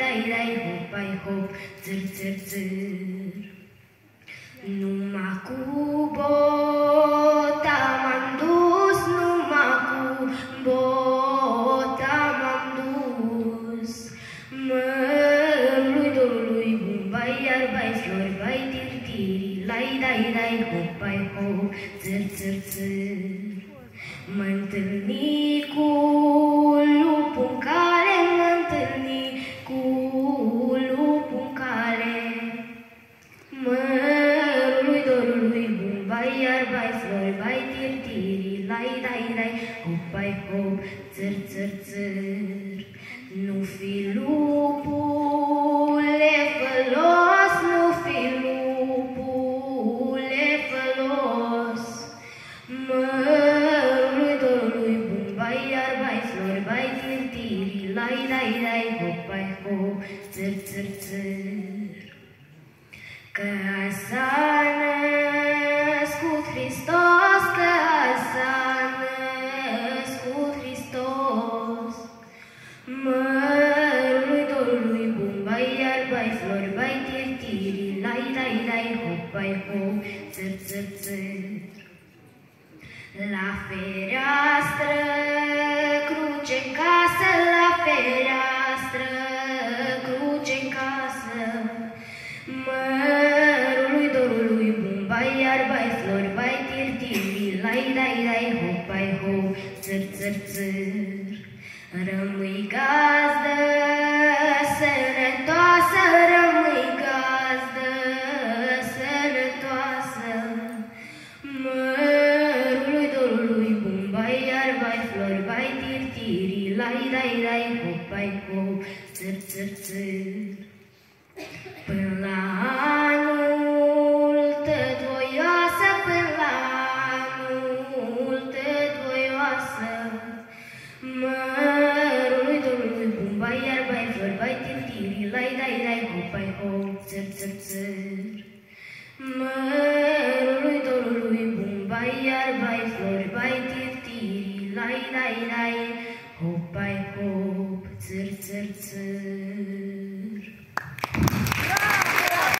dai, dai, hop, ai, hop, țâr, țâr, țâr. Numai cu bota m-am dus, numai cu bota m-am dus. Mărului dorului bun, bai, iar bai, flori, bai, tir, tiri, lai, dai, dai, hop, bai, hop, țâr, țâr, țâr. Mă întâlni cu tiri, lai, dai, dai, hop, bai, hop, țăr, țăr, țăr. Nu fi lupule fălos, nu fi lupule fălos. Mărului dorului bun, bai, iar bai, flori, bai, tir, tiri, lai, dai, dai, hop, bai, hop, țăr, țăr, țăr. Că s-a hop, bai, hop, țăr, țăr, țăr. La fereastră, cruce în casă, la fereastră, cruce în casă. Mărului dorului bun, bai, iar bai, flori, bai, tir, tiri, lai, dai, dai, hop, bai, hop, țăr, țăr, țăr. Rămâi gazdă, sănătoasă, tiri, lai, dai, dai, hop, bai, hop, țăr, țăr, țăr. Până la anul tătoioasă, până la anul tătoioasă, Mărului dorului bun, bai, iar bai, flori, bai, tir, tiri, lai, dai, dai, hop, bai, hop, țăr, țăr, țăr. Mărului dorului bun, bai, iar bai, flori, bai, tir, tiri, lai, dai, dai, hope by hope, zir zir zir.